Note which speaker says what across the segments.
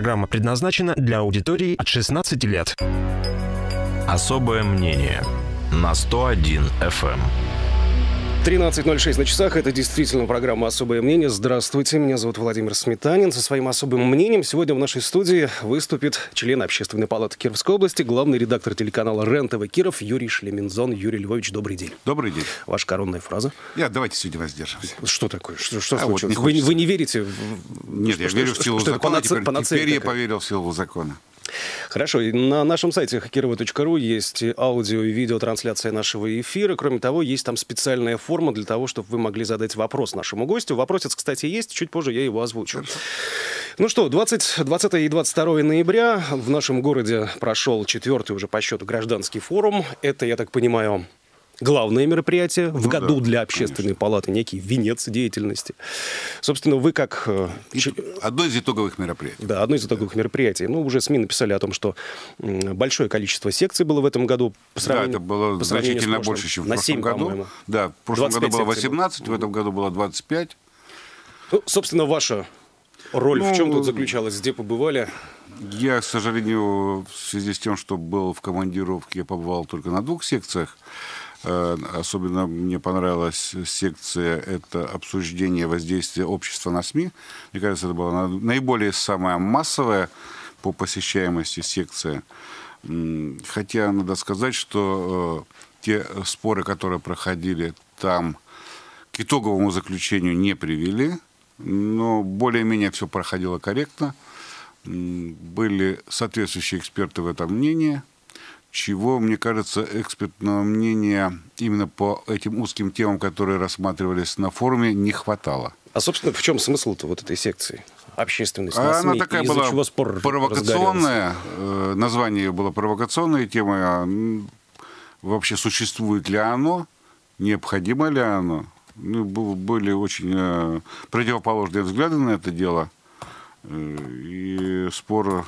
Speaker 1: Программа предназначена для аудитории от 16 лет.
Speaker 2: Особое мнение на 101 FM.
Speaker 3: 13.06 на часах. Это действительно программа «Особое мнение». Здравствуйте, меня зовут Владимир Сметанин. Со своим особым мнением сегодня в нашей студии выступит член Общественной палаты Кировской области, главный редактор телеканала РЕН-ТВ Киров Юрий Шлеминзон. Юрий Львович, добрый день.
Speaker 4: Добрый день.
Speaker 3: Ваша коронная фраза.
Speaker 4: Я, давайте сегодня воздержимся.
Speaker 3: Что такое? Что, что
Speaker 4: А вот
Speaker 3: случилось?
Speaker 4: не
Speaker 3: вы, вы не верите? в-
Speaker 4: Нет,
Speaker 3: что-
Speaker 4: я
Speaker 3: что-
Speaker 4: верю в силу
Speaker 3: что
Speaker 4: закона.
Speaker 3: панаце-
Speaker 4: теперь
Speaker 3: панацея
Speaker 4: теперь я поверил в силу закона.
Speaker 3: Хорошо, и на нашем сайте хакирова.ру есть аудио и видеотрансляция нашего эфира. Кроме того, есть там специальная форма для того, чтобы вы могли задать вопрос нашему гостю. Вопросец, кстати, есть, чуть позже я его озвучу. Ну что, 20, 20 и 22 ноября в нашем городе прошел четвертый уже по счету гражданский форум. Это, я так понимаю, главное мероприятие в
Speaker 4: Ну
Speaker 3: году
Speaker 4: да,
Speaker 3: для общественной палаты, некий венец деятельности. Собственно, вы как... э,
Speaker 4: Одно из итоговых мероприятий.
Speaker 3: да, одно из итоговых мероприятий. Ну, уже СМИ написали о том, что большое количество секций было в этом году. По
Speaker 4: Да,
Speaker 3: сравнению-
Speaker 4: это было
Speaker 3: по сравнению
Speaker 4: значительно больше, чем в
Speaker 3: На
Speaker 4: прошлом
Speaker 3: 7,
Speaker 4: году.
Speaker 3: по-моему.
Speaker 4: Да, в прошлом
Speaker 3: 25
Speaker 4: году было
Speaker 3: секций было.
Speaker 4: 18, в этом году было 25.
Speaker 3: Ну, собственно, ваша роль в
Speaker 4: Ну,
Speaker 3: чем тут заключалась? Где побывали?
Speaker 4: Я, к сожалению, в связи с тем, что был в командировке, я побывал только на двух секциях. Э, Особенно мне понравилась секция это обсуждение воздействия общества на СМИ. Мне кажется, это была на- наиболее самая массовая по посещаемости секция. Хотя надо сказать, что э, те споры, которые проходили там, к итоговому заключению не привели, но более-менее все проходило корректно. Были соответствующие эксперты в этом мнении, чего, мне кажется, экспертного мнения именно по этим узким темам, которые рассматривались на форуме, не хватало.
Speaker 3: А, собственно, в чем смысл-то вот этой секции? Общественность на
Speaker 4: А
Speaker 3: СМИ,
Speaker 4: Она такая была
Speaker 3: чего спор разгорелся?
Speaker 4: провокационная, э, название ее было провокационная тема. а, Вообще, существует ли оно, необходимо ли оно? Ну, были очень э, противоположные взгляды на это дело. Э, И спор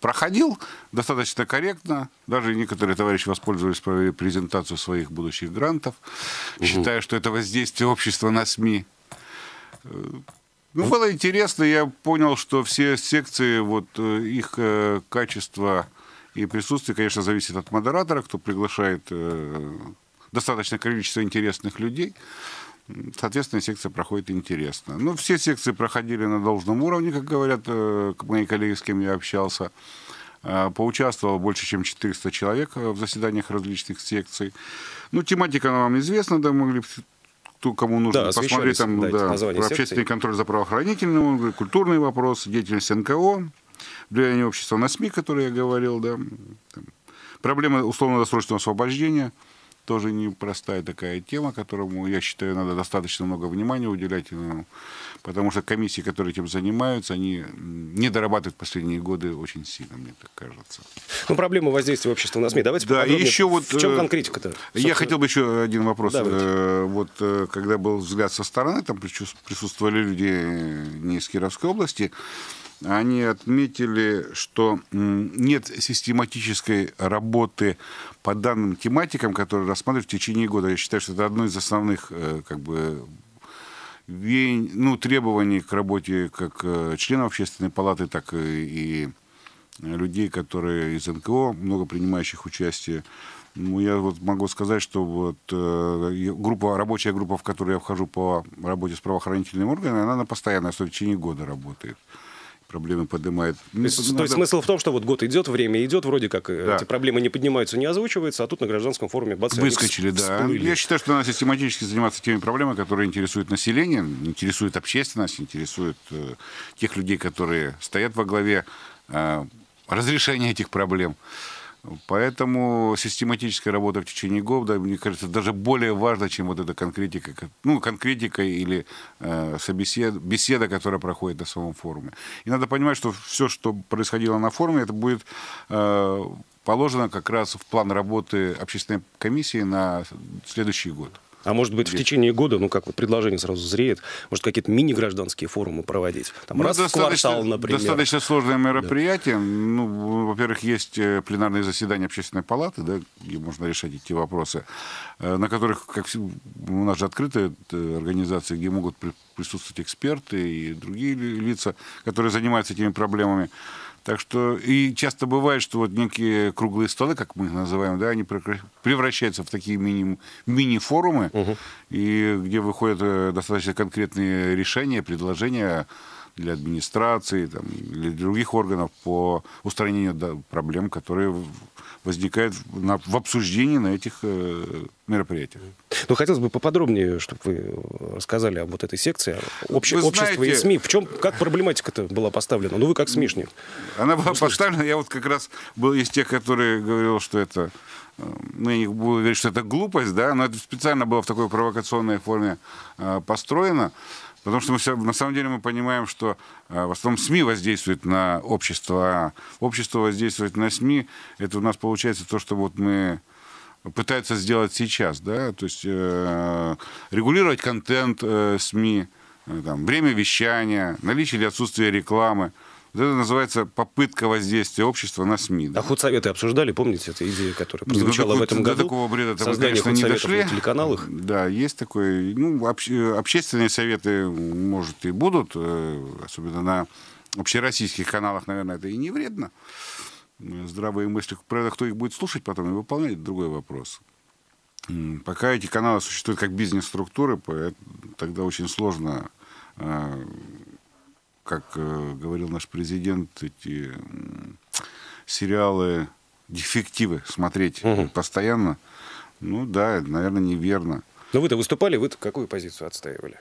Speaker 4: проходил достаточно корректно. Даже некоторые товарищи воспользовались, провели презентацию своих будущих грантов, считая, что это воздействие общества на СМИ. Ну, было интересно, я понял, что все секции, вот э, их э, качество и присутствие, конечно, зависит от модератора, кто приглашает э, достаточное количество интересных людей. Соответственно, секция проходит интересно. Ну, все секции проходили на должном уровне, как говорят э, мои коллеги, с кем я общался. Э, Поучаствовало больше, чем 400 человек э, в заседаниях различных секций. Ну, тематика вам известна, да, могли кто кому нужно
Speaker 3: Да,
Speaker 4: посмотреть там
Speaker 3: да,
Speaker 4: да, общественный
Speaker 3: секций.
Speaker 4: контроль за правоохранительным, культурные вопросы, деятельность НКО, влияние общества на СМИ, которые я говорил, да, там, проблема условно-досрочного освобождения, тоже непростая такая тема, которому, я считаю, надо достаточно много внимания уделять, э, потому что комиссии, которые этим занимаются, они не дорабатывают последние годы очень сильно, мне так кажется.
Speaker 3: Ну, проблема воздействия общества на СМИ. Давайте
Speaker 4: Да, и еще вот,
Speaker 3: В чем
Speaker 4: э,
Speaker 3: конкретика-то?
Speaker 4: Я
Speaker 3: собственно?
Speaker 4: хотел бы еще один вопрос.
Speaker 3: Давайте.
Speaker 4: Э, Вот э, когда был взгляд со стороны, там присутствовали люди не из Кировской области, они отметили, что нет систематической работы по данным тематикам, которые рассматривают в течение года. Я считаю, что это одно из основных э, как бы, ну, требований к работе как э, членов общественной палаты, так и, людей, которые из НКО, много принимающих участие. Ну, я вот могу сказать, что вот э, группа, рабочая группа, в которую я вхожу по работе с правоохранительными органами, она на постоянной основе в течение года работает. Проблемы поднимает.
Speaker 3: То есть, то есть смысл в том, что вот год идет, время идет, вроде как э,
Speaker 4: Да.
Speaker 3: эти проблемы не поднимаются, не озвучиваются, а тут на гражданском форуме бац,
Speaker 4: Выскочили, да.
Speaker 3: всплыли.
Speaker 4: Я считаю, что надо систематически заниматься теми проблемами, которые интересуют население, интересуют общественность, интересуют э, тех людей, которые стоят во главе э, разрешения этих проблем. Поэтому систематическая работа в течение года, мне кажется, даже более важна, чем вот эта конкретика, ну, конкретика или э, собесед- беседа, которая проходит на самом форуме. И надо понимать, что все, что происходило на форуме, это будет э, положено как раз в план работы общественной комиссии на следующий год.
Speaker 3: А может быть, в течение года, ну как вот предложение сразу зреет, может какие-то мини-гражданские форумы проводить? Там
Speaker 4: Ну,
Speaker 3: раз в квартал, например.
Speaker 4: Достаточно сложное мероприятие. Ну, во-первых, есть э, пленарные заседания общественной палаты, да, где можно решать эти вопросы, э, на которых, как всегда, у нас же открытая организация, где могут при- присутствовать эксперты и другие ли- лица, которые занимаются этими проблемами. Так что и часто бывает, что вот некие круглые столы, как мы их называем, да, они превращаются в такие мини, мини-форумы, и где выходят э, достаточно конкретные решения, предложения для администрации там, или других органов по устранению проблем, которые возникают в, обсуждении на этих э, мероприятиях.
Speaker 3: Ну, хотелось бы поподробнее, чтобы вы рассказали об вот этой секции, обще-
Speaker 4: Вы
Speaker 3: общество и
Speaker 4: знаете-
Speaker 3: СМИ. В чем, как проблематика-то была поставлена? Ну, вы как СМИшник.
Speaker 4: Она была поставлена, я вот как раз был из тех, которые говорил, что это, э, ну, я не буду говорить, что это глупость, да, но это специально было в такой провокационной форме э, построено, потому что мы на самом деле мы понимаем, что э, в основном СМИ воздействуют на общество, а общество воздействует на СМИ, это у нас получается то, что вот мы пытаются сделать сейчас, да, то есть э, регулировать контент э, СМИ, э, там, время вещания, наличие или отсутствие рекламы. Вот это называется попытка воздействия общества на СМИ. да.
Speaker 3: А худсоветы обсуждали, помните, эту идею, которая
Speaker 4: Не, ну,
Speaker 3: прозвучала в
Speaker 4: до-
Speaker 3: этом
Speaker 4: до
Speaker 3: году?
Speaker 4: такого бреда
Speaker 3: Создание
Speaker 4: конечно, не дошли.
Speaker 3: на телеканалах.
Speaker 4: Да, есть такой. Ну, общ- э, общественные советы, может, и будут, э, особенно на общероссийских каналах, наверное, это и не вредно. Здравые мысли. Правда, кто их будет слушать потом и выполнять, это другой вопрос. Пока эти каналы существуют как бизнес-структуры, тогда очень сложно, э, как э, говорил наш президент, эти сериалы дефективы смотреть
Speaker 3: Мгм.
Speaker 4: постоянно. Ну да, это, наверное, неверно.
Speaker 3: Но вы-то выступали, вы-то какую позицию отстаивали?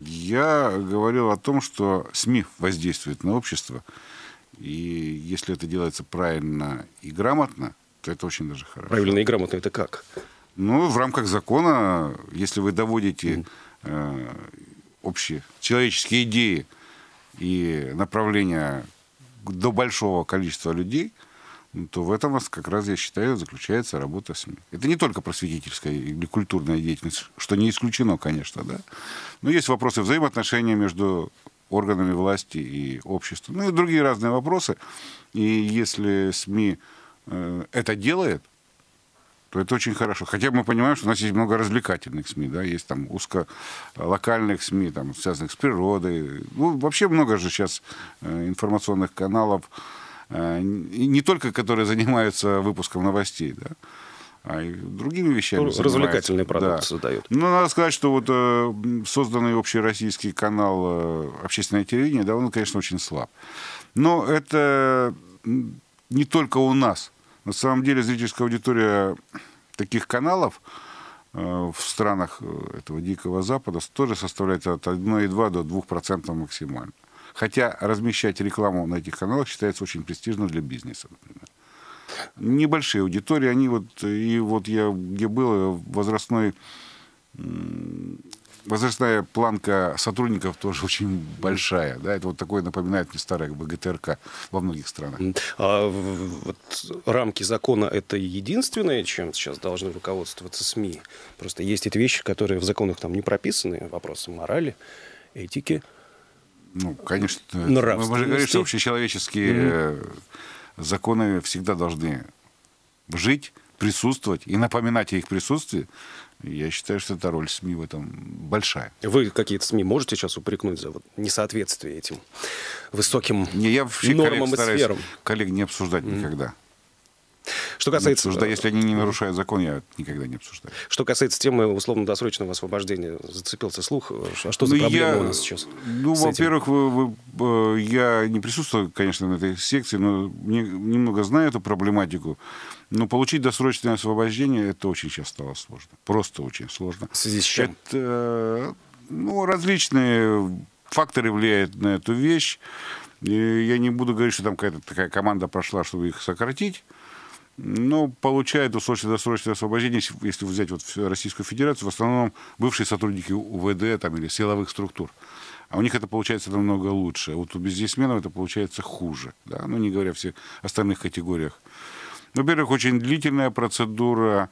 Speaker 4: Я говорил о том, что СМИ воздействуют на общество, и если это делается правильно и грамотно, то это очень даже хорошо.
Speaker 3: Правильно и грамотно это как?
Speaker 4: Ну, в рамках закона, если вы доводите э, общие человеческие идеи и направления до большого количества людей, ну, то в этом, как раз, я считаю, заключается работа СМИ. Это не только просветительская или культурная деятельность, что не исключено, конечно, да. Но есть вопросы взаимоотношения между органами власти и обществом, ну и другие разные вопросы. И если СМИ э, это делает, то это очень хорошо. Хотя мы понимаем, что у нас есть много развлекательных СМИ, да, есть там узколокальных СМИ, там, связанных с природой. Ну, вообще много же сейчас э, информационных каналов, э, не только которые занимаются выпуском новостей, да, а и другими вещами.
Speaker 3: Ну, развлекательный продукт
Speaker 4: Да.
Speaker 3: создают.
Speaker 4: Ну, надо сказать, что вот э, созданный общероссийский канал э, «Общественное телевидение», да, он, конечно, очень слаб. Но это не только у нас. На самом деле зрительская аудитория таких каналов э, в странах э, этого Дикого Запада тоже составляет от 1,2 до 2% максимально. Хотя размещать рекламу на этих каналах считается очень престижно для бизнеса, например небольшие аудитории, они вот, и вот я где был, возрастной, возрастная планка сотрудников тоже очень большая, да, это вот такое напоминает мне старое ВГТРК во многих странах.
Speaker 3: А вот рамки закона это единственное, чем сейчас должны руководствоваться СМИ. Просто есть эти вещи, которые в законах там не прописаны, вопросы морали, этики.
Speaker 4: Ну, конечно, мы можем говорить,
Speaker 3: Нравственности.
Speaker 4: что общечеловеческие э, законы всегда должны жить, присутствовать и напоминать о их присутствии. Я считаю, что эта роль СМИ в этом большая.
Speaker 3: Вы какие-то СМИ можете сейчас упрекнуть за вот несоответствие этим высоким
Speaker 4: Не, я вообще
Speaker 3: нормам
Speaker 4: коллег
Speaker 3: и сферам?
Speaker 4: коллег не обсуждать никогда.
Speaker 3: Что
Speaker 4: Не
Speaker 3: касается,
Speaker 4: обсуждать. Если они не нарушают закон, я никогда не обсуждаю.
Speaker 3: что касается темы условно-досрочного освобождения, зацепился слух. А что за
Speaker 4: Ну,
Speaker 3: проблема
Speaker 4: я-
Speaker 3: у нас сейчас?
Speaker 4: Ну, во-первых, вы- вы- э, я не присутствую, конечно, на этой секции, но не- немного знаю эту проблематику. Но получить досрочное освобождение, это очень сейчас стало сложно. Просто очень сложно.
Speaker 3: В связи с чем?
Speaker 4: Это, ну, различные факторы влияют на эту вещь. И я не буду говорить, что там какая-то такая команда прошла, чтобы их сократить. Но получают досрочное-досрочное освобождение, если- взять вот Российскую Федерацию, в основном бывшие сотрудники УВД там, или силовых структур. А у них это получается намного лучше. А вот у бизнесменов это получается хуже. Да? Ну, не говоря о всех остальных категориях Во-первых, очень длительная процедура.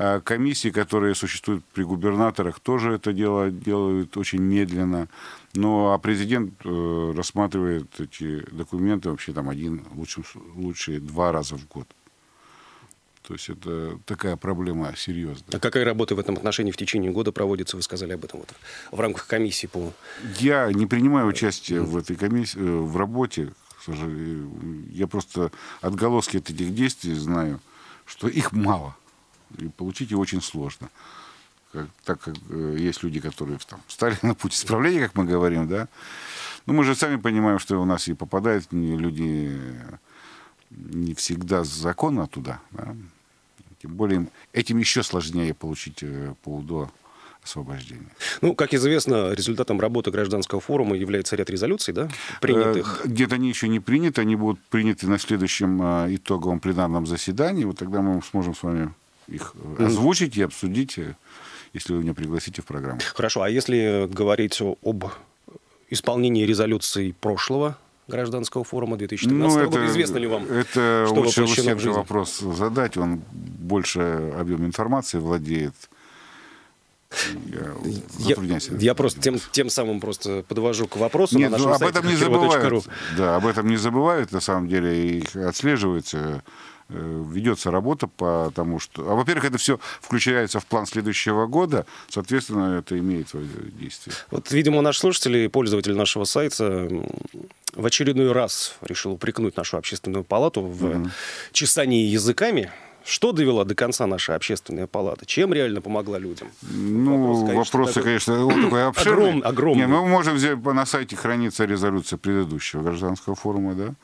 Speaker 4: А комиссии, которые существуют при губернаторах, тоже это дело делают очень медленно. Ну, а президент э, рассматривает эти документы вообще там один, лучше, лучше два раза в год. То есть это такая проблема серьезная.
Speaker 3: А какая работа в этом отношении в течение года проводится, вы сказали об этом, вот, в рамках комиссии по...
Speaker 4: Я не принимаю участие в этой комиссии, э, в работе, сожалению. Я просто отголоски от этих действий знаю, что их мало. И получить их очень сложно. Как, так как э, есть люди, которые там, встали на путь исправления, как мы говорим, да. Но мы же сами понимаем, что у нас и попадают люди не всегда законно туда, да. Тем более этим еще сложнее получить э, по УДО освобождения.
Speaker 3: Ну, как известно, результатом работы гражданского форума является ряд резолюций, да, принятых?
Speaker 4: Э, Где-то они еще не приняты, они будут приняты на следующем э, итоговом пленарном заседании. Вот тогда мы сможем с вами их э, озвучить и обсудить, если вы меня пригласите в программу.
Speaker 3: Хорошо, а если говорить об исполнении резолюций прошлого гражданского форума 2013
Speaker 4: Ну,
Speaker 3: года, известно ли вам,
Speaker 4: это
Speaker 3: что
Speaker 4: лучше
Speaker 3: воплощено в жизнь?
Speaker 4: вопрос задать. Он больше объем информации владеет. Я,
Speaker 3: Я, я просто тем, тем самым просто подвожу к вопросу
Speaker 4: Нет,
Speaker 3: на
Speaker 4: ну,
Speaker 3: нашем
Speaker 4: об
Speaker 3: сайте
Speaker 4: этом не забывают. Да, об этом не забывают, на самом деле, их отслеживается, э, ведется работа по тому, что... А, во-первых, это все включается в план следующего года, соответственно, это имеет свое действие.
Speaker 3: Вот, видимо, наш слушатель и пользователь нашего сайта в очередной раз решил упрекнуть нашу общественную палату в чесании языками. Что довела до конца наша общественная палата? Чем реально помогла людям?
Speaker 4: Ну,
Speaker 3: Вопрос,
Speaker 4: вопросы,
Speaker 3: конечно,
Speaker 4: конечно, он такой обширный.
Speaker 3: Огром- огромный.
Speaker 4: Не, мы можем взять, на сайте хранится резолюция предыдущего гражданского форума, да,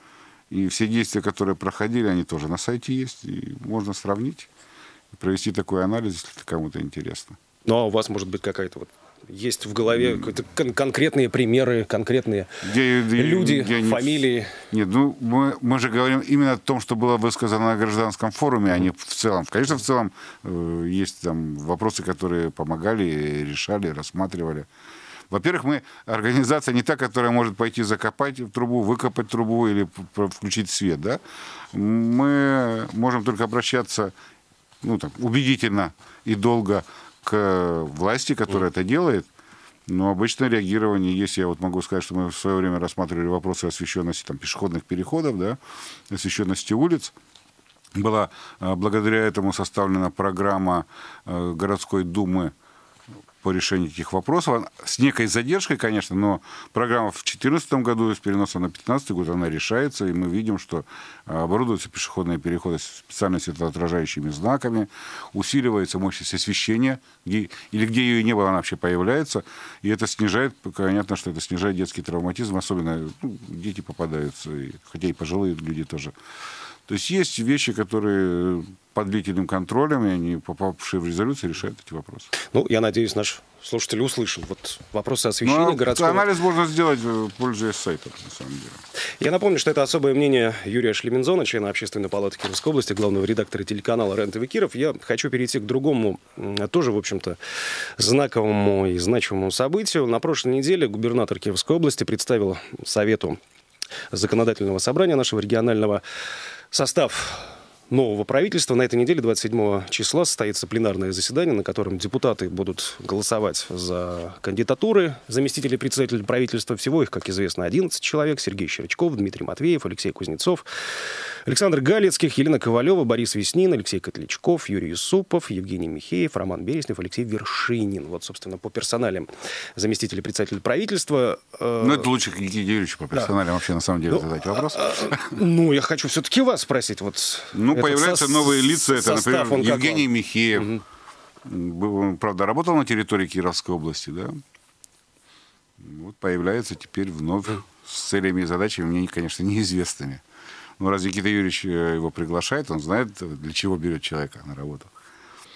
Speaker 4: и все действия, которые проходили, они тоже на сайте есть, и можно сравнить, провести такой анализ, если кому-то интересно.
Speaker 3: Ну, а у вас, может быть, какая-то вот есть в голове какие-то кон- конкретные примеры, конкретные
Speaker 4: где-
Speaker 3: люди,
Speaker 4: где они-
Speaker 3: фамилии.
Speaker 4: Нет, ну мы, мы же говорим именно о том, что было высказано на гражданском форуме, а не в целом. Конечно, в целом э, есть там вопросы, которые помогали, решали, рассматривали. Во-первых, мы организация не та, которая может пойти закопать в трубу, выкопать трубу или включить свет, да. Мы можем только обращаться, ну так, убедительно и долго к власти, которая это делает. Но обычно реагирование есть. Я вот могу сказать, что мы в свое время рассматривали вопросы освещенности там, пешеходных переходов, да, освещенности улиц. Была э, благодаря этому составлена программа э, городской думы по решению этих вопросов. С некой задержкой, конечно, но программа в 2014 году с переносом на 2015 год, она решается, и мы видим, что э, оборудуются пешеходные переходы с специально светоотражающими знаками, усиливается мощность освещения, где, или где ее и не было, она вообще появляется, и это снижает, понятно, что это снижает детский травматизм, особенно ну, дети попадаются, и- хотя и пожилые люди тоже. То есть есть вещи, которые под длительным контролем, и они, попавшие в резолюцию, решают эти вопросы.
Speaker 3: Ну, я надеюсь, наш слушатель услышал. Вот вопросы освещения
Speaker 4: Ну, а
Speaker 3: городского...
Speaker 4: анализ можно сделать, э, пользуясь сайтом, на самом деле.
Speaker 3: Я напомню, что это особое мнение Юрия Шлемензона, члена Общественной палаты Кировской области, главного редактора телеканала РЕН-ТВ Киров. Я хочу перейти к другому, тоже, в общем-то, знаковому и значимому событию. На прошлой неделе губернатор Кировской области представил Совету законодательного собрания нашего регионального состав нового правительства. На этой неделе, 27 числа, состоится пленарное заседание, на котором депутаты будут голосовать за кандидатуры заместителей председателя правительства. Всего их, как известно, 11 человек. Сергей Щерчков, Дмитрий Матвеев, Алексей Кузнецов, Александр Галецких, Елена Ковалева, Борис Веснин, Алексей Котлячков, Юрий Юсупов, Евгений Михеев, Роман Береснев, Алексей Вершинин. Вот, собственно, по персоналям заместителей председателя правительства. Э,
Speaker 4: Ну, это лучше к Никите Юрьевичу по персоналям вообще, на самом деле,
Speaker 3: Ну,
Speaker 4: задать вопрос.
Speaker 3: Ну, я хочу все-таки вас спросить. Вот
Speaker 4: Ну,
Speaker 3: этот
Speaker 4: появляются
Speaker 3: сос-
Speaker 4: новые лица. Это,
Speaker 3: состав,
Speaker 4: например,
Speaker 3: он
Speaker 4: Евгений
Speaker 3: вам?
Speaker 4: Михеев. Был, он, правда, работал на территории Кировской области, да? Вот появляется теперь вновь с целями и задачами мне, конечно, неизвестными. Но раз Никита Юрьевич э, его приглашает, он знает, для чего берет человека на работу.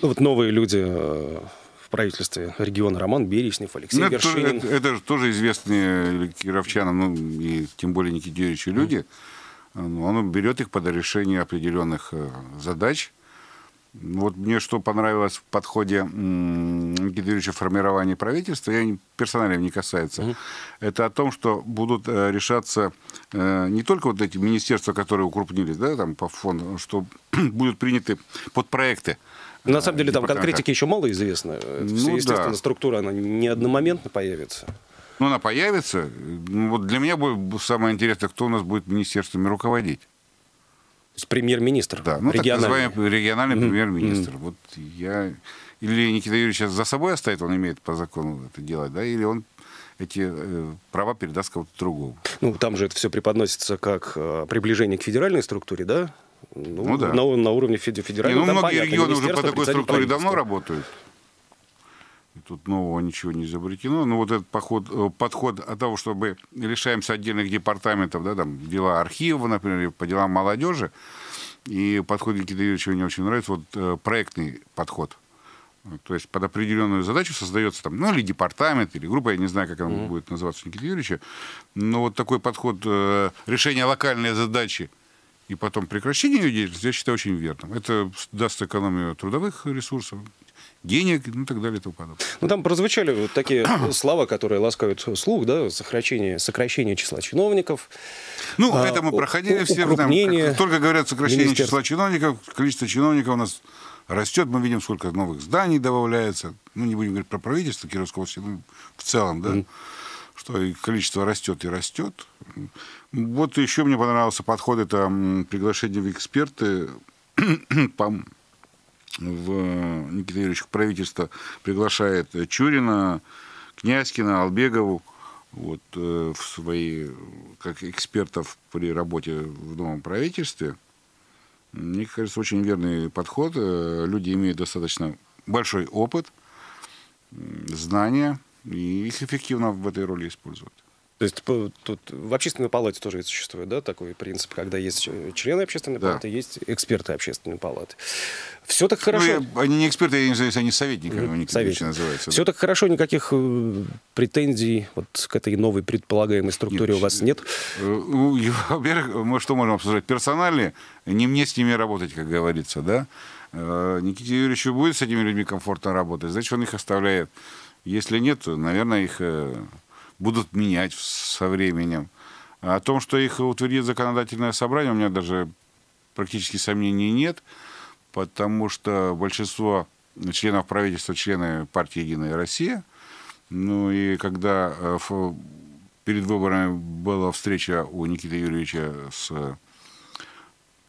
Speaker 3: Ну, вот новые люди э, в правительстве региона Роман Береснев, Алексей
Speaker 4: Ну, это,
Speaker 3: Вершинин.
Speaker 4: это- это же тоже известные кировчанам, ну, и тем более Никите Юрьевичу люди. Ну, Он берет их под решение определенных э, задач. Вот мне что понравилось в подходе Никиты Юрьевича формирования правительства, я персонально не касается, угу. это о том, что будут э, решаться э, не только вот эти министерства, которые укрупнились, да, там по фонду, что будут приняты подпроекты.
Speaker 3: На самом деле там конкретики еще мало известно. Ну, естественно, да. структура она не одномоментно появится.
Speaker 4: Ну, она появится. Ну, вот для меня будет самое интересное, кто у нас будет министерствами руководить
Speaker 3: премьер-министр.
Speaker 4: Да, ну региональный. так называемый региональный mm-hmm. премьер-министр. Mm-hmm. Вот я... Или Никита Юрьевич за собой оставит, он имеет по закону это делать, да, или он эти э, права передаст кому-то другому.
Speaker 3: Ну, там же это все преподносится как э, приближение к федеральной структуре, да? Ну, ну да. На, на уровне федерального.
Speaker 4: Не, ну, многие понятно, регионы уже по такой структуре давно работают. Тут нового ничего не изобретено. Но вот этот поход, э, подход от того, чтобы решаемся отдельных департаментов, да, там, дела архива, например, по делам молодежи, и подход Никиты Юрьевича мне очень нравится, вот э, проектный подход. То есть под определенную задачу создается там, ну, или департамент, или группа, я не знаю, как она mm-hmm. будет называться Никита Юрьевича, но вот такой подход э, решения локальной задачи и потом прекращение ее деятельности, я считаю очень верным. Это даст экономию трудовых ресурсов, денег, ну и так далее и тому подобное.
Speaker 3: Ну, там прозвучали вот такие слова, которые ласкают слух, да, сокращение, сокращение числа чиновников.
Speaker 4: Ну, а, это мы проходили все. Там, только говорят сокращение числа чиновников, количество чиновников у нас растет, мы видим, сколько новых зданий добавляется. Ну, не будем говорить про правительство Кировского ну, в целом, да, mm. что и количество растет и растет. Вот еще мне понравился подход, это приглашение в эксперты по в Никита Юрьевич правительство приглашает Чурина, Князькина, Албегову вот, э, в свои, как экспертов при работе в новом правительстве. Мне кажется, очень верный подход. Э, люди имеют достаточно большой опыт, знания, и их эффективно в этой роли используют.
Speaker 3: То есть тут в общественной палате тоже существует да, такой принцип, когда есть э, члены общественной да. палаты, есть эксперты общественной палаты. Все так хорошо. Ну,
Speaker 4: они не эксперты, я не знаю, они советниками, mm-hmm. они Советник. называются.
Speaker 3: Все да. так хорошо, никаких э, претензий вот к этой новой предполагаемой структуре нет. у вас нет?
Speaker 4: Э, ну, во-первых, мы что можем обсуждать? Персонали, не мне с ними работать, как говорится, да? Никите Юрьевичу будет с этими людьми комфортно работать, значит, он их оставляет. Если нет, то, наверное, их будут менять со временем. А о том, что их утвердит законодательное собрание, у меня даже практически сомнений нет, потому что большинство членов правительства члены партии «Единая Россия». Ну и когда э, перед выборами была встреча у Никиты Юрьевича с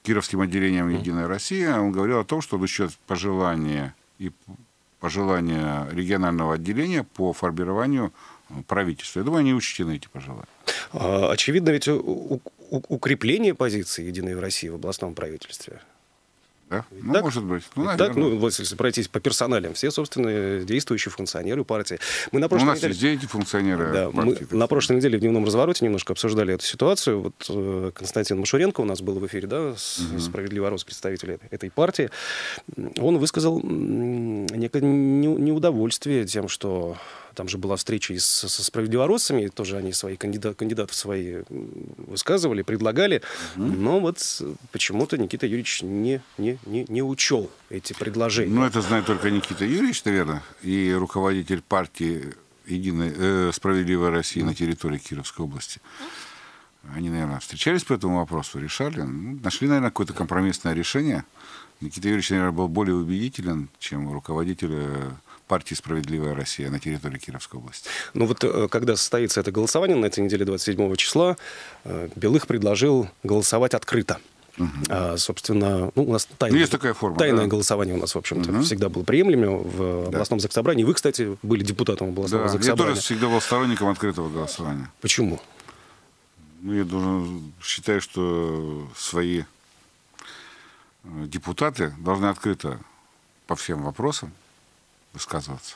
Speaker 4: Кировским отделением «Единая Россия», он говорил о том, что учет пожелания и пожелания регионального отделения по формированию правительства. Я думаю, они учтены, эти пожелания.
Speaker 3: А, очевидно, ведь укрепление позиции «Единой России» в областном правительстве
Speaker 4: да? Ну, так? может быть.
Speaker 3: Ну, так, ну, вот если пройтись по персоналям, все, собственно, действующие функционеры партии.
Speaker 4: Мы на прошлой ну, у нас неделе... везде эти функционеры
Speaker 3: да, партии. Мы на прошлой неделе в дневном развороте немножко обсуждали эту ситуацию. Вот э, Константин Машуренко у нас был в эфире, да, с, угу. справедливый рост представитель этой партии. Он высказал некое неудовольствие тем, что там же была встреча и со, со справедливороссами, тоже они свои кандидат, кандидатов свои высказывали, предлагали. Угу. Но вот почему-то Никита Юрьевич не, не, не, не учел эти предложения.
Speaker 4: Ну, это знает только Никита Юрьевич, наверное, и руководитель партии Единой, э, «Справедливая Россия» на территории Кировской области. Они, наверное, встречались по этому вопросу, решали. Ну, нашли, наверное, какое-то компромиссное решение. Никита Юрьевич, наверное, был более убедителен, чем руководитель э, партии «Справедливая Россия» на территории Кировской области.
Speaker 3: Ну вот э, когда состоится это голосование на этой неделе 27 числа, э, Белых предложил голосовать открыто. Угу. А, собственно, ну, у нас тайное, ну,
Speaker 4: есть такая форма,
Speaker 3: тайное да? голосование у нас, в общем-то, угу. всегда было приемлемым в областном да. заксобрании. Вы, кстати, были депутатом областного да, заксобрания.
Speaker 4: Я тоже всегда был сторонником открытого голосования.
Speaker 3: Почему?
Speaker 4: Ну, я должен, считаю, что свои э, депутаты должны открыто по всем вопросам высказываться.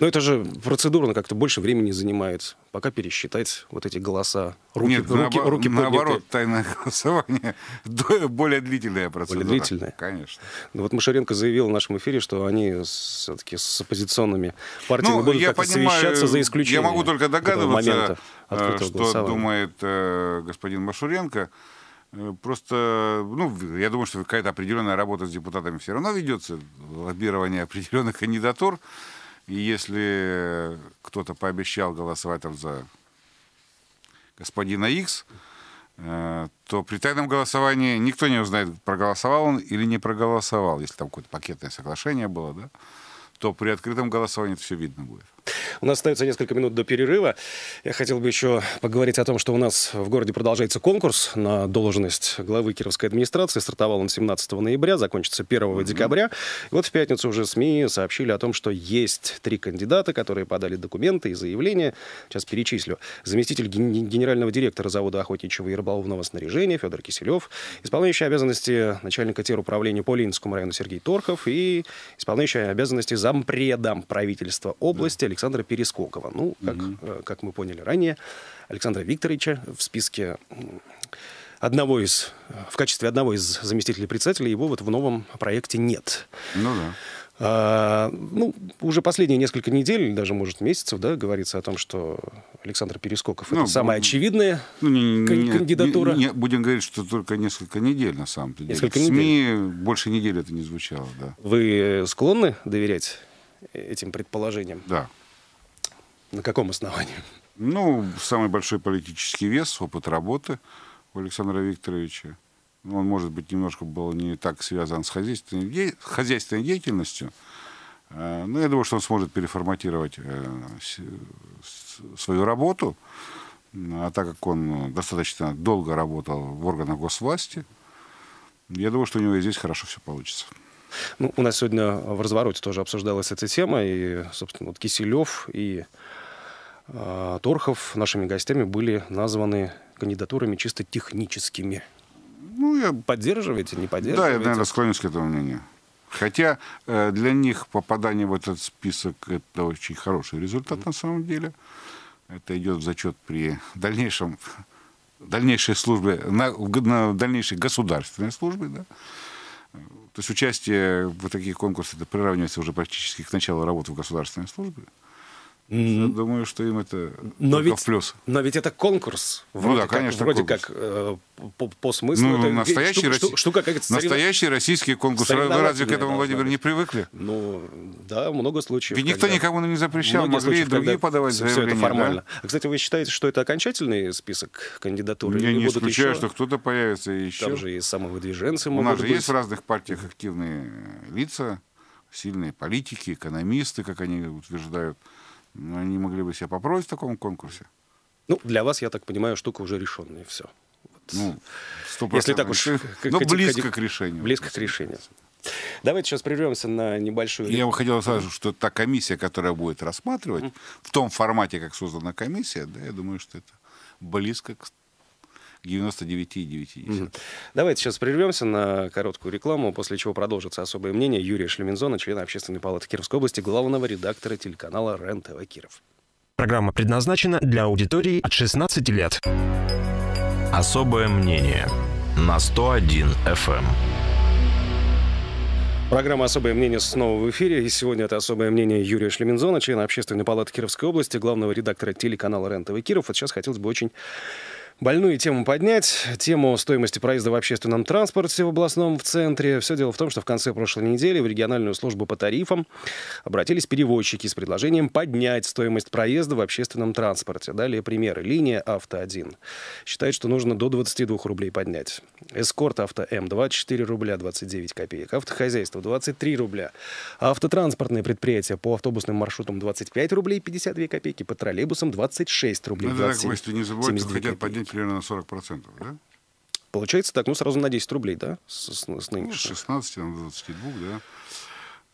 Speaker 3: Но это же процедурно как-то больше времени занимает, пока пересчитать вот эти голоса. Руки,
Speaker 4: Нет, руки, наоборот, руки наоборот, тайное голосование более длительная процедура.
Speaker 3: Более длительная?
Speaker 4: Конечно.
Speaker 3: Ну, вот Машаренко заявил в нашем эфире, что они все-таки с оппозиционными партиями ну, будут как-то понимаю, совещаться за исключением.
Speaker 4: Я могу только догадываться, э, что думает э, господин Машуренко. Э, Просто, ну, я думаю, что какая-то определенная работа с депутатами все равно ведется, лоббирование определенных кандидатур. И если кто-то пообещал голосовать там за господина X, э, то при тайном голосовании никто не узнает, проголосовал он или не проголосовал, если там какое-то пакетное соглашение было, да, то при открытом голосовании это все видно будет.
Speaker 3: У нас остается несколько минут до перерыва. Я хотел бы еще поговорить о том, что у нас в городе продолжается конкурс на должность главы Кировской администрации. Стартовал он 17 ноября, закончится 1 mm-hmm. декабря. И вот в пятницу уже СМИ сообщили о том, что есть три кандидата, которые подали документы и заявления. Сейчас перечислю. Заместитель ген- генерального директора завода охотничьего и рыболовного снаряжения Федор Киселев, исполняющий обязанности начальника теруправления по Ленинскому району Сергей Торхов и исполняющий обязанности зампреда правительства области Александра Перескокова. Ну, как, mm-hmm. как мы поняли ранее, Александра Викторовича в списке одного из, в качестве одного из заместителей председателя его вот в новом проекте нет.
Speaker 4: Ну да.
Speaker 3: А, ну, уже последние несколько недель, даже, может, месяцев, да, говорится о том, что Александр Перескоков
Speaker 4: Ну,
Speaker 3: это самая очевидная
Speaker 4: Ну, не- не-
Speaker 3: кандидатура.
Speaker 4: не- не- будем говорить, что только несколько недель, на самом деле.
Speaker 3: Несколько
Speaker 4: В СМИ больше недели это не звучало, да.
Speaker 3: Вы склонны доверять этим предположениям?
Speaker 4: Да.
Speaker 3: На каком основании?
Speaker 4: Ну, самый большой политический вес, опыт работы у Александра Викторовича. Ну, Он, может быть, немножко был не так связан с хозяйственной, де- хозяйственной деятельностью. Э, Но я думаю, что он сможет переформатировать э, свою работу. А так как он достаточно долго работал в органах госвласти, я думаю, что у него и здесь хорошо все получится.
Speaker 3: Ну, у нас сегодня в развороте тоже обсуждалась эта тема, и, собственно, вот Киселев и Торхов нашими гостями были названы кандидатурами чисто техническими.
Speaker 4: Ну, я
Speaker 3: Поддерживаете, не
Speaker 4: Да, я,
Speaker 3: поддерживаете?
Speaker 4: наверное, склонюсь к этому мнению. Хотя э, для них попадание в этот список – это очень хороший результат на самом деле. Это идет в зачет при дальнейшем дальнейшей службе, на, на дальнейшей государственной службе, да. То есть участие в таких конкурсах это приравнивается уже практически к началу работы в государственной службе. Я думаю, что им это
Speaker 3: Но ведь,
Speaker 4: в плюс.
Speaker 3: но ведь это конкурс.
Speaker 4: Ну
Speaker 3: Вроде
Speaker 4: да,
Speaker 3: как,
Speaker 4: конечно,
Speaker 3: Вроде
Speaker 4: конкурс.
Speaker 3: как э, по, по смыслу.
Speaker 4: Ну,
Speaker 3: это
Speaker 4: настоящий,
Speaker 3: штука,
Speaker 4: россий-
Speaker 3: штука, как это
Speaker 4: настоящий российский конкурс. Вы разве к этому, Владимир, не привыкли?
Speaker 3: Ну, да, много случаев.
Speaker 4: Ведь никто
Speaker 3: когда-
Speaker 4: никому не запрещал,
Speaker 3: многие
Speaker 4: могли и
Speaker 3: случаи,
Speaker 4: другие подавать заявления.
Speaker 3: это формально.
Speaker 4: да?
Speaker 3: А, кстати, вы считаете, что это окончательный список кандидатур?
Speaker 4: Я не исключаю,
Speaker 3: еще?
Speaker 4: что кто-то появится еще.
Speaker 3: Там же и самовыдвиженцы
Speaker 4: У
Speaker 3: могут
Speaker 4: нас же
Speaker 3: быть.
Speaker 4: есть в разных партиях активные лица, сильные политики, экономисты, как они утверждают. Но они могли бы себя попробовать в таком конкурсе.
Speaker 3: Ну, для вас, я так понимаю, штука уже решенная, все.
Speaker 4: Ну, сто
Speaker 3: Если так уж...
Speaker 4: Ну, близко
Speaker 3: к-
Speaker 4: решению.
Speaker 3: Близко к решению. Давайте сейчас прервемся на небольшую...
Speaker 4: Я бы хотел сразу, что та комиссия, которая будет рассматривать в том формате, как создана комиссия, да, я думаю, что это близко к 99,9.
Speaker 3: Давайте сейчас прервемся на короткую рекламу, после чего продолжится особое мнение Юрия Шлемензона, члена Общественной палаты Кировской области, главного редактора телеканала РЕН-ТВ Киров.
Speaker 1: Программа предназначена для аудитории от 16 лет.
Speaker 2: Особое мнение на 101 FM.
Speaker 3: Программа «Особое мнение» снова в эфире. И сегодня это особое мнение Юрия Шлемензона, члена Общественной палаты Кировской области, главного редактора телеканала РЕН-ТВ Киров. Вот сейчас хотелось бы очень больную тему поднять, тему стоимости проезда в общественном транспорте в областном в центре. Все дело в том, что в конце прошлой недели в региональную службу по тарифам обратились перевозчики с предложением поднять стоимость проезда в общественном транспорте. Далее примеры. Линия «Авто-1» считает, что нужно до 22 рублей поднять. Эскорт «Авто-М» 24 рубля 29 копеек. Автохозяйство 23 рубля. Автотранспортные предприятия по автобусным маршрутам 25 рублей 52 копейки. По троллейбусам 26 рублей
Speaker 4: Ну,
Speaker 3: 27,
Speaker 4: если не
Speaker 3: 72
Speaker 4: хотят
Speaker 3: копейки.
Speaker 4: Поднять примерно на 40%, да?
Speaker 3: Получается так, ну сразу на 10 рублей, да? С, с- с
Speaker 4: Ну,
Speaker 3: нынешних.
Speaker 4: с 16 на 22, да.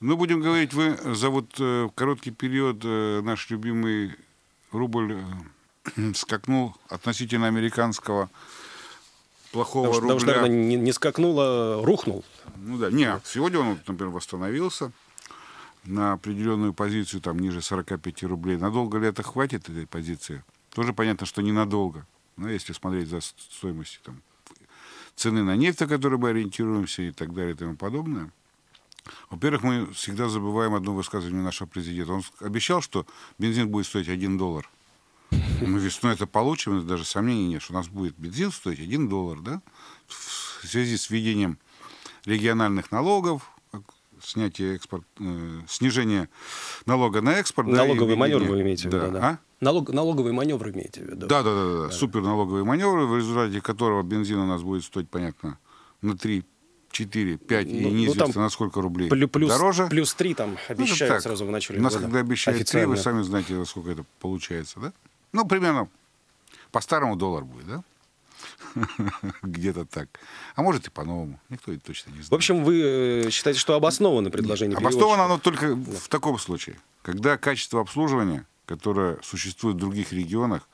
Speaker 4: Ну, будем говорить, вы за вот э, короткий период э, наш любимый рубль э, скакнул относительно американского плохого
Speaker 3: Потому что, потому что,
Speaker 4: рубля.
Speaker 3: наверное, не, не скакнул, а рухнул.
Speaker 4: Ну да, нет, сегодня он, например, восстановился на определенную позицию, там, ниже 45 рублей. Надолго ли это хватит, этой позиции? Тоже понятно, что ненадолго. Но если смотреть за стоимостью там, цены на нефть, на которой мы ориентируемся и так далее и тому подобное. Во-первых, мы всегда забываем одно высказывание нашего президента. Он обещал, что бензин будет стоить 1 доллар. Мы весной это получим, даже сомнений нет, что у нас будет бензин стоить 1 доллар, да? В связи с введением региональных налогов, снятие экспорт, э, снижение налога на экспорт.
Speaker 3: Налоговый
Speaker 4: да,
Speaker 3: маневр вы имеете в виду,
Speaker 4: да.
Speaker 3: да?
Speaker 4: А?
Speaker 3: Налог, налоговый маневр имеете в виду?
Speaker 4: Да, да, да, да, супер налоговые маневры, в результате которого бензин у нас будет стоить, понятно, на 3, 4, 5
Speaker 3: Ну,
Speaker 4: и
Speaker 3: ну,
Speaker 4: неизвестно
Speaker 3: там
Speaker 4: на сколько рублей
Speaker 3: Плю- Плюс,
Speaker 4: дороже.
Speaker 3: плюс 3 там
Speaker 4: Ну,
Speaker 3: обещают
Speaker 4: так.
Speaker 3: сразу в начале
Speaker 4: У нас,
Speaker 3: года.
Speaker 4: когда обещают 3, вы
Speaker 3: Официально.
Speaker 4: сами знаете, во сколько это получается, да? Ну, примерно по-старому доллар будет, да? Где-то так. А может и по-новому. Никто это точно не знает.
Speaker 3: В общем, вы э, считаете, что обосновано предложение
Speaker 4: Обосновано оно только в таком случае, когда качество обслуживания, которое существует в других регионах,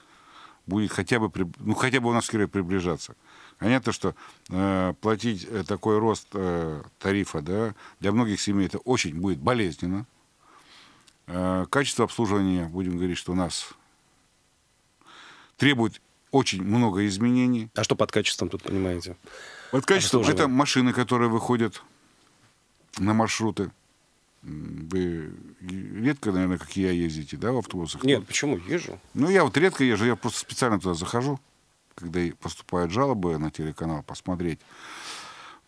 Speaker 4: будет хотя бы, ну, хотя бы у нас в Кирове приближаться. Понятно, что э, платить э, такой рост э, тарифа да, для многих семей это очень будет болезненно. Э, качество обслуживания, будем говорить, что у нас требует очень много изменений.
Speaker 3: А что под качеством тут понимаете?
Speaker 4: Вот качество
Speaker 3: Обслуживание.
Speaker 4: это машины, которые выходят на маршруты. Вы редко, наверное, как я, ездите, да, в автобусах?
Speaker 3: Нет, почему? Езжу.
Speaker 4: Ну, я вот редко езжу, я просто специально туда захожу, когда поступают жалобы на телеканал, посмотреть.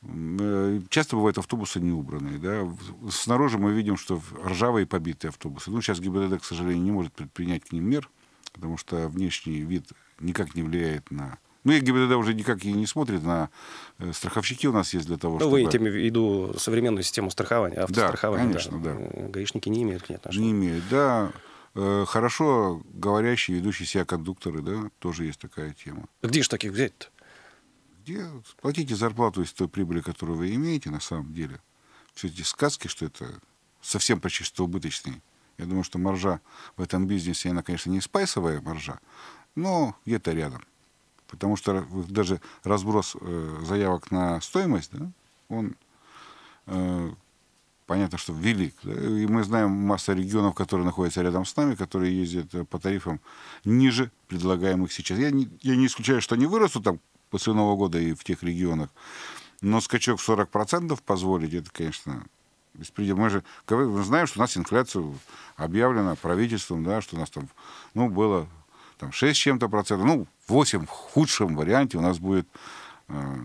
Speaker 4: Э, Часто бывают автобусы не убранные, да. Снаружи мы видим, что ржавые побитые автобусы. Ну, сейчас ГИБДД, к сожалению, не может предпринять к ним мер, потому что внешний вид никак не влияет на... Ну, и ГИБДД уже никак и не смотрит на... э, Страховщики у нас есть для того,
Speaker 3: Ну,
Speaker 4: чтобы...
Speaker 3: вы имеете в виду современную систему страхования, автострахования.
Speaker 4: конечно, да.
Speaker 3: Э, Гаишники не имеют к ней отношения.
Speaker 4: Не имеют, да. Э, Хорошо говорящие, ведущие себя кондукторы, да, тоже есть такая тема.
Speaker 3: Где же таких взять-то?
Speaker 4: Где платите зарплату из той прибыли, которую вы имеете на самом деле. Все эти сказки, что это совсем почти что убыточные. Я думаю, что маржа в этом бизнесе, она, конечно, не спайсовая маржа, но где-то рядом. Потому что даже разброс э, заявок на стоимость, да, он э, понятно, что велик. да. И мы знаем масса регионов, которые находятся рядом с нами, которые ездят э, по тарифам ниже предлагаемых сейчас. Я не, я не исключаю, что они вырастут там после Нового года и в тех регионах. Но скачок в 40% позволить, это, конечно, беспредел. Мы же мы знаем, что у нас инфляция объявлена правительством, да, что у нас там, ну, было там 6 с чем-то процентов, ну, 8 в худшем варианте у нас будет э,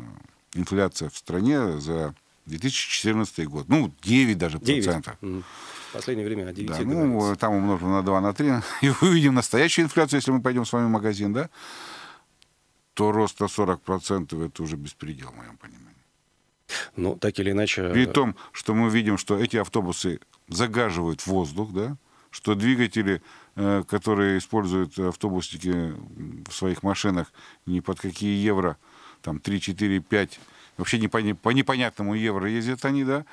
Speaker 4: инфляция в стране за 2014 год. Ну, 9 даже
Speaker 3: 9.
Speaker 4: процентов.
Speaker 3: Мгм. В последнее время о 9
Speaker 4: Да,
Speaker 3: говорится.
Speaker 4: ну, там умножим на 2, на 3, и увидим настоящую инфляцию, если мы пойдем с вами в магазин, да, то рост на 40% это уже беспредел, в моем понимании.
Speaker 3: Ну, так или иначе...
Speaker 4: При том, что мы видим, что эти автобусы загаживают воздух, да, что двигатели, э, которые используют автобусники в своих машинах, ни под какие евро, там 3, 4, 5, вообще не по, не- по непонятному евро ездят они, да,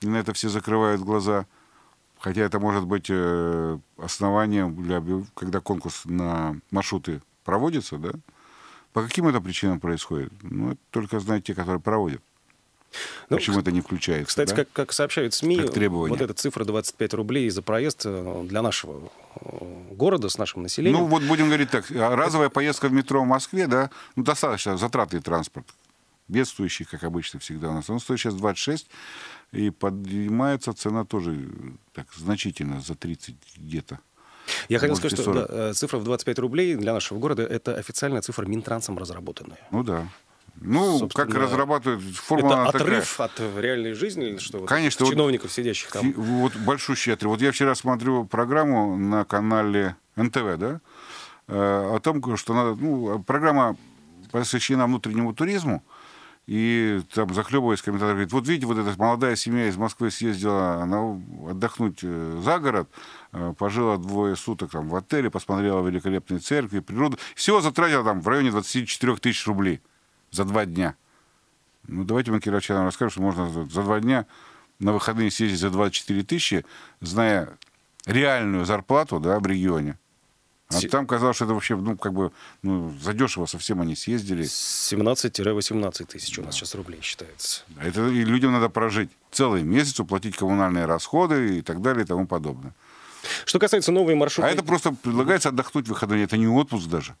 Speaker 4: и на это все закрывают глаза. Хотя это может быть э, основанием, для, когда конкурс на маршруты проводится, да. По каким это причинам происходит? Ну, это только знают те, которые проводят.
Speaker 3: Ну,
Speaker 4: Почему это не включается?
Speaker 3: Кстати,
Speaker 4: да?
Speaker 3: как, как сообщают СМИ,
Speaker 4: Как требование.
Speaker 3: вот эта цифра 25 рублей за проезд э, для нашего э, города с нашим населением.
Speaker 4: Ну, вот будем говорить так. а Разовая поездка в метро в Москве, да, ну, достаточно затратный транспорт. Бедствующий, как обычно всегда у нас. Он стоит сейчас 26, и поднимается цена тоже э, так значительно, за 30 где-то.
Speaker 3: Я хотел сказать, что
Speaker 4: 40.
Speaker 3: да, э, цифра в 25 рублей для нашего города это официальная цифра Минтрансом разработанная.
Speaker 4: Ну, да. Ну,
Speaker 3: Собственно,
Speaker 4: как разрабатывают формула
Speaker 3: это
Speaker 4: она такая.
Speaker 3: отрыв от реальной жизни, или что? вот
Speaker 4: Конечно, вот-
Speaker 3: чиновников, сидящих там.
Speaker 4: Вот большущий отрыв. Вот я вчера смотрю программу на канале НТВ, да, э, о том, что надо, ну, программа посвящена внутреннему туризму, и там захлебываясь комментатор говорит, вот видите, вот эта молодая семья из Москвы съездила она отдохнуть э, за город, э, пожила двое суток там в отеле, посмотрела великолепные церкви, природу, всего затратила там в районе 24 тысяч рублей за два дня. Ну, давайте мы кировчанам расскажем, что можно за два дня на выходные съездить за 24 тысячи, зная реальную зарплату да, в регионе. А там казалось, что это вообще, ну, как бы, ну, задешево совсем они съездили.
Speaker 3: 17-18 тысяч у нас сейчас рублей считается.
Speaker 4: А Это и людям надо прожить целый месяц, уплатить коммунальные расходы и так далее и тому подобное.
Speaker 3: Что касается новой
Speaker 4: А
Speaker 3: маршрутной...
Speaker 4: это просто предлагается отдохнуть в выходные. Это не отпуск даже.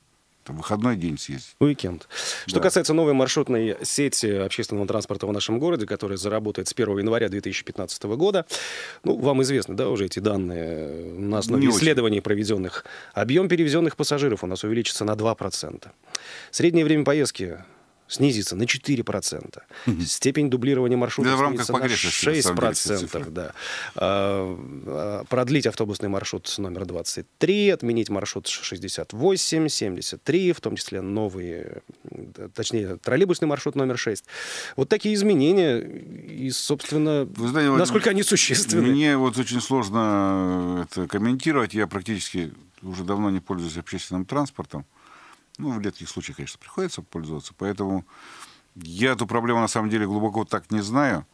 Speaker 4: Это выходной день съездить.
Speaker 3: Уикенд. Что
Speaker 4: Да.
Speaker 3: касается новой маршрутной сети общественного транспорта в нашем городе, которая заработает с 1 января 2015 года, ну, вам известны, да, уже эти данные на основе
Speaker 4: Не очень.
Speaker 3: исследований, проведенных. Объем перевезенных пассажиров у нас увеличится на 2%. Среднее время поездки снизится на 4%. Степень дублирования маршрута
Speaker 4: в рамках
Speaker 3: снизится на
Speaker 4: погрешности, на самом деле, эти
Speaker 3: 6%.
Speaker 4: цифры.
Speaker 3: Да. А, а, Продлить автобусный маршрут номер 23, отменить маршрут 68, 73, в том числе новые, м, точнее, троллейбусный маршрут номер 6. Вот такие изменения, и, собственно,
Speaker 4: Вы знаете, вот
Speaker 3: насколько они существенны.
Speaker 4: Мне вот очень сложно это комментировать. Я практически уже давно не пользуюсь общественным транспортом. Ну, в редких случаях, конечно, приходится пользоваться. Поэтому я эту проблему на самом деле глубоко так не знаю.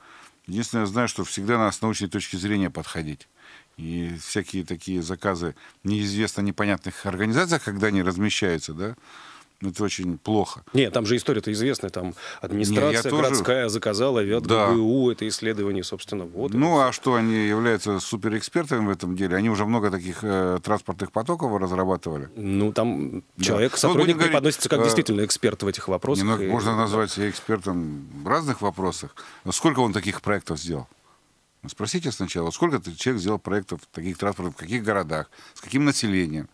Speaker 4: Единственное, я знаю, что всегда надо с научной точки зрения подходить. И всякие такие заказы неизвестно непонятных организациях, когда они размещаются, да, ну, это очень плохо.
Speaker 3: Нет, там же история-то известная, там администрация
Speaker 4: Не, я тоже-
Speaker 3: городская заказала, вет
Speaker 4: Да.
Speaker 3: ГБУ, это исследование, собственно, вот.
Speaker 4: Ну, а что, они являются суперэкспертами в этом деле? Они уже много таких э, транспортных потоков разрабатывали.
Speaker 3: Ну, там
Speaker 4: Да.
Speaker 3: человек,
Speaker 4: Ну,
Speaker 3: сотрудник
Speaker 4: говорить,
Speaker 3: преподносится как
Speaker 4: э,
Speaker 3: действительно эксперт в этих вопросах.
Speaker 4: Не, ну,
Speaker 3: и-
Speaker 4: можно назвать себя экспертом в разных вопросах. Сколько он таких проектов сделал? Ну, Спросите сначала, сколько человек сделал проектов таких транспортов, в каких городах, с каким населением?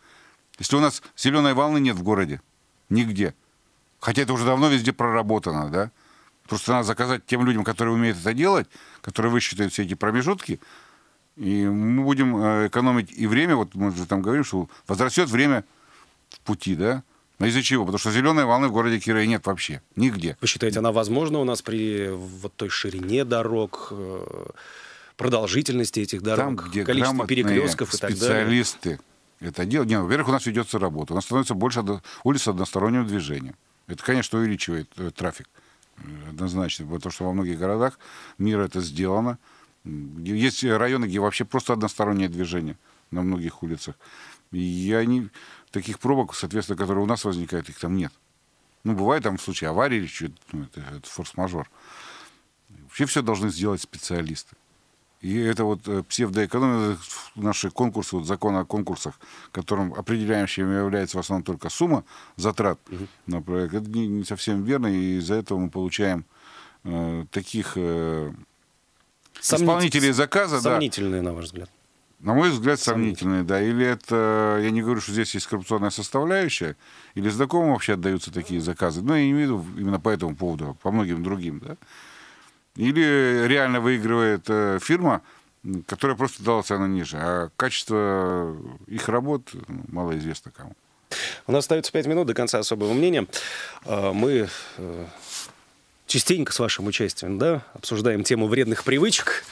Speaker 4: Если у нас зеленой волны нет в городе, нигде, хотя это уже давно везде проработано, да? Просто надо заказать тем людям, которые умеют это делать, которые высчитают все эти промежутки, и мы будем э, экономить и время, вот мы же там говорим, что возрастет время в пути, да? Но из-за чего? Потому что зеленой волны в городе Кирове нет вообще, нигде.
Speaker 3: Вы считаете, она возможна у нас при вот той ширине дорог, э, продолжительности этих дорог,
Speaker 4: Там, где
Speaker 3: количестве перекрестков и так далее?
Speaker 4: специалисты это делают. Не, во-первых, у нас ведется работа. У нас становится больше одно- улиц с односторонним движением. Это, конечно, увеличивает э, трафик. э, Однозначно. Потому что во многих городах мира это сделано. Есть районы, где вообще просто одностороннее движение на многих улицах. И они, таких пробок, соответственно, которые у нас возникают, их там нет. Ну, бывает там в случае аварии или что-то, ну, это, это форс-мажор. Вообще все должны сделать специалисты. И это вот э, псевдоэкономия, наши конкурсы, вот закон о конкурсах, которым определяющим является в основном только сумма затрат на проект, это не, не совсем верно, и из-за этого мы получаем э, таких э,
Speaker 3: Сомнитель-
Speaker 4: исполнителей заказа, да,
Speaker 3: Сомнительные, на ваш взгляд.
Speaker 4: на мой взгляд, сомнительные, да. Или это, я не говорю, что здесь есть коррупционная составляющая, или знакомым вообще отдаются такие заказы. Но я не имею в виду именно по этому поводу, а по многим другим, да. Или реально выигрывает э, фирма, которая просто дала цену ниже, а качество их работ ну, малоизвестно кому.
Speaker 3: У нас остается пять минут до конца особого мнения. А, Мы э, частенько с вашим участием да, обсуждаем тему вредных привычек.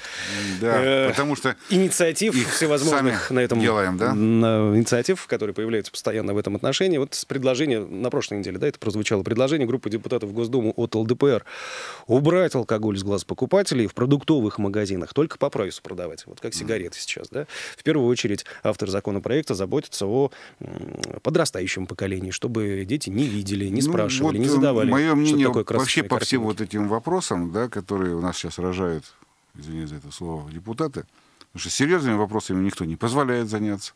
Speaker 4: Да,
Speaker 3: Э,
Speaker 4: потому что
Speaker 3: инициатив
Speaker 4: их
Speaker 3: всевозможных на этом
Speaker 4: делаем, да?
Speaker 3: на инициатив, которые появляются постоянно в этом отношении. Вот с предложение на прошлой неделе, да, это прозвучало предложение группы депутатов Госдумы от ЛДПР убрать алкоголь с глаз покупателей в продуктовых магазинах, только по прайсу продавать, вот как сигареты сейчас, да. В первую очередь автор законопроекта заботится о подрастающем поколении, чтобы дети не видели, не
Speaker 4: Ну,
Speaker 3: спрашивали,
Speaker 4: вот,
Speaker 3: не
Speaker 4: э,
Speaker 3: задавали.
Speaker 4: Мое
Speaker 3: что
Speaker 4: мнение
Speaker 3: такое
Speaker 4: вообще по всем
Speaker 3: картинки.
Speaker 4: Вот этим вопросам, да, которые у нас сейчас рожают, извини за это слово, депутаты, потому что серьезными вопросами никто не позволяет заняться.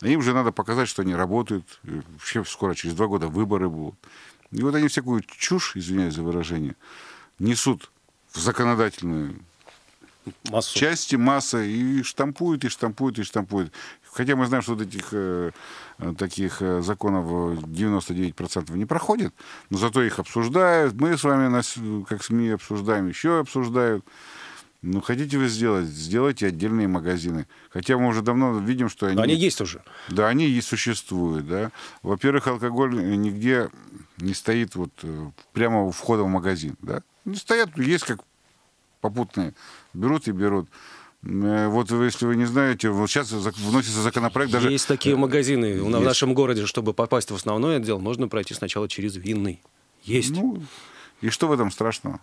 Speaker 4: А им же надо показать, что они работают. И Вообще скоро, через два года, выборы будут. И вот они всякую чушь, извиняюсь за выражение, несут в законодательную
Speaker 3: Массу.
Speaker 4: части масса и штампуют, и штампуют, и штампуют. Хотя мы знаем, что вот этих э, э, таких э, законов э, 99% не проходит, но зато их обсуждают. Мы с вами, нас, как СМИ, обсуждаем, еще обсуждают. Ну, хотите вы сделать, сделайте отдельные магазины. Хотя мы уже давно видим, что они...
Speaker 3: Но они есть уже.
Speaker 4: Да, они и существуют, да. Во-первых, алкоголь нигде не стоит вот прямо у входа в магазин, да. Стоят, есть как попутные, берут и берут. Э, Вот если вы не знаете, вот сейчас вносится законопроект даже...
Speaker 3: Есть такие магазины у- в
Speaker 4: есть.
Speaker 3: нашем городе, чтобы попасть в основной отдел, можно пройти сначала через винный. Есть.
Speaker 4: Ну, и что в этом страшного?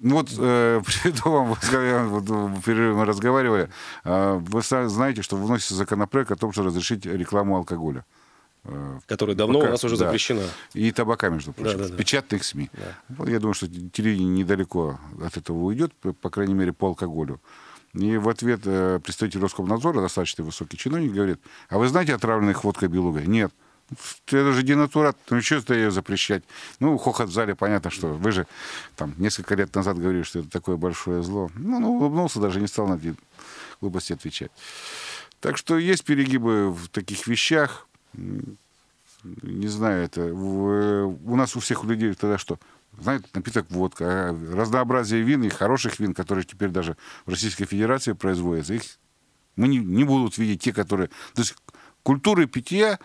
Speaker 4: Ну Вот, э, приведу вам, вот, когда вот, в перерыве мы разговаривали, э, вы знаете, что вносится законопроект о том, что разрешить рекламу алкоголя. Э,
Speaker 3: Которая давно
Speaker 4: ПК,
Speaker 3: у нас уже
Speaker 4: да.
Speaker 3: запрещена.
Speaker 4: И табака, между прочим,
Speaker 3: Да-да-да.
Speaker 4: в печатных СМИ.
Speaker 3: Да.
Speaker 4: Вот я думаю, что телевидение недалеко от этого уйдет, по, крайней мере, по алкоголю. И в ответ э, представитель Роскомнадзора, достаточно высокий чиновник, говорит, а вы знаете отравленных водкой белугой? Нет. Это же денатурат, ну что это ее запрещать? Ну, хохот в зале, понятно, что вы же там несколько лет назад говорили, что это такое большое зло. Ну, ну улыбнулся, даже не стал на эти глупости отвечать. Так что есть перегибы в таких вещах. Не знаю, это у нас у всех людей тогда что? Знаете, напиток водка, а разнообразие вин и хороших вин, которые теперь даже в Российской Федерации производятся, их мы не, не будут видеть те, которые... То есть культуры питья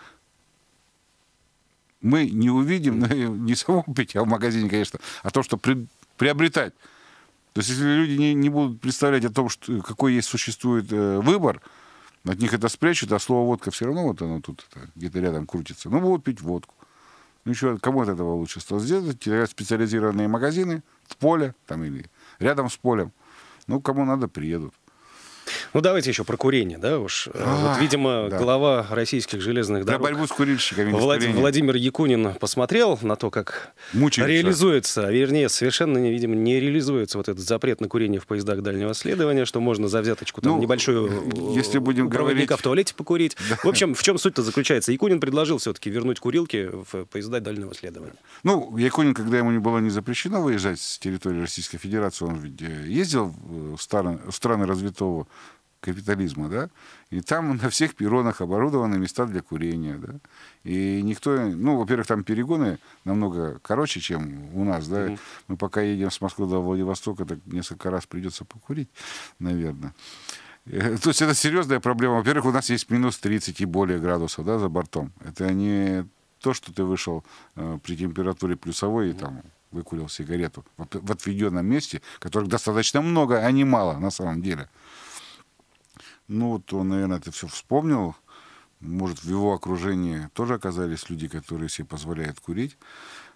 Speaker 4: мы не увидим, не само питья в магазине, конечно, а то, что при, приобретать. То есть если люди не, не будут представлять о том, что, какой есть существует э, выбор, от них это спрячут, а слово водка все равно вот оно тут где-то рядом крутится. Ну, будут пить водку. Ну, еще кому от этого лучше стало сделать? Специализированные магазины в поле там, или рядом с полем. Ну, кому надо, приедут.
Speaker 3: Ну, давайте еще про курение, да, уж. Э, а, вот, видимо, да. глава российских железных дорог...
Speaker 4: Про борьбу с курильщиками.
Speaker 3: Влад... Владимир Якунин посмотрел на то, как Мучается. реализуется, вернее, совершенно, видимо, не реализуется вот этот запрет на курение в поездах дальнего следования, что можно за взяточку там ну, небольшую
Speaker 4: если будем говорить...
Speaker 3: в туалете покурить. Да. В общем, в чем суть-то заключается? Якунин предложил все-таки вернуть курилки в поезда дальнего следования.
Speaker 4: Ну, Якунин, когда ему не было не запрещено выезжать с территории Российской Федерации, он ведь э, ездил в страны, в страны развитого капитализма, да, и там на всех перронах оборудованы места для курения, да, и никто, ну, во-первых, там перегоны намного короче, чем у нас, да, mm-hmm. мы пока едем с Москвы до Владивостока, так несколько раз придется покурить, наверное. Э, то есть это серьезная проблема. Во-первых, у нас есть минус 30 и более градусов, да, за бортом. Это не то, что ты вышел э, при температуре плюсовой и там выкурил сигарету в, в отведенном месте, которых достаточно много, а не мало на самом деле. Ну, вот он, наверное, это все вспомнил. Может, в его окружении тоже оказались люди, которые себе позволяют курить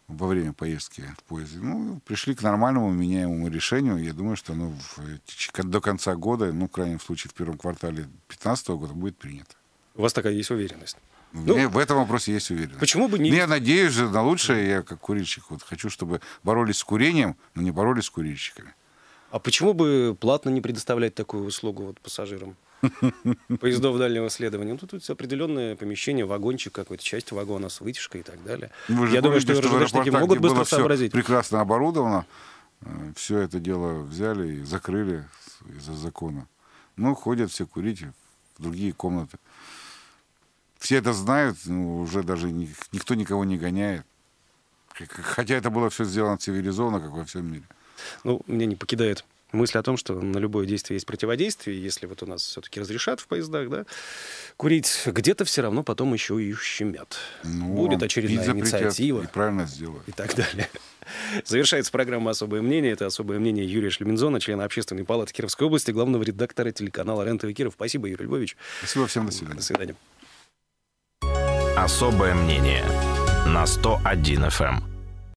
Speaker 4: во время поездки в поезде. Ну, пришли к нормальному, меняемому решению. Я думаю, что оно в, до конца года, ну, в крайнем случае, в первом квартале 2015 года будет принято.
Speaker 3: У вас такая есть уверенность?
Speaker 4: Ну, в этом вопросе есть уверенность.
Speaker 3: Почему бы не...
Speaker 4: Ну, я надеюсь же на лучшее. Я как курильщик вот хочу, чтобы боролись с курением, но не боролись с курильщиками.
Speaker 3: А почему бы платно не предоставлять такую услугу вот пассажирам? поездов дальнего следования. Ну, тут определенное помещение, вагончик какой-то, часть вагона с вытяжкой и так далее.
Speaker 4: Вы же Я думаю, что, что РЖДшники могут быстро сообразить. прекрасно оборудовано. Э, все это дело взяли и закрыли из-за закона. Ну, ходят все курить в другие комнаты. Все это знают, ну, уже даже никто никого не гоняет. Хотя это было все сделано цивилизованно, как во всем мире.
Speaker 3: Ну, меня не покидает мысль о том, что на любое действие есть противодействие, если вот у нас все-таки разрешат в поездах, да, курить, где-то все равно потом еще и ущемят. Ну, Будет очередная инициатива.
Speaker 4: И правильно сделают.
Speaker 3: И так далее. Завершается программа «Особое мнение». Это «Особое мнение» Юрия Шлемензона, члена Общественной палаты Кировской области, главного редактора телеканала рен Киров. Спасибо, Юрий Львович.
Speaker 4: Спасибо всем. До свидания.
Speaker 3: До свидания.
Speaker 2: «Особое мнение» на 101 FM.